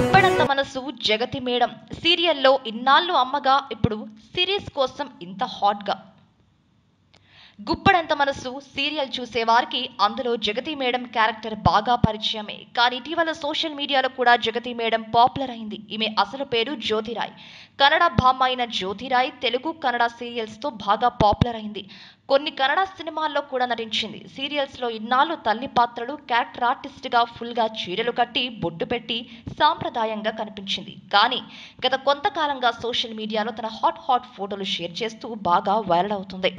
గుప్పెడంత మనసు జగతి మేడం. సీరియల్లో ఇన్నాళ్ళు అమ్మగా ఇప్పుడు సిరీస్ కోసం ఇంత హాట్గా గుప్పడంత మనసు సీరియల్ చూసే వారికి అందులో జగతి మేడం క్యారెక్టర్ బాగా పరిచయమే. కానీ ఇటీవల సోషల్ మీడియాలో కూడా జగతి మేడం పాపులర్ అయింది. ఈమె అసలు పేరు జ్యోతిరాయ్. కన్నడ భామ అయిన జ్యోతిరాయ్ తెలుగు కన్నడ సీరియల్స్తో బాగా పాపులర్ అయింది. కొన్ని కన్నడ సినిమాల్లో కూడా నటించింది. సీరియల్స్లో ఇన్నాళ్ళు తల్లి పాత్రలు క్యారెక్టర్ ఆర్టిస్ట్గా ఫుల్గా ఫుల్గా చీరలు కట్టి బొట్టు పెట్టి సాంప్రదాయంగా కనిపించింది. కానీ గత కొంతకాలంగా సోషల్ మీడియాలో తన హాట్ హాట్ ఫోటోలు షేర్ చేస్తూ బాగా వైరల్ అవుతుంది.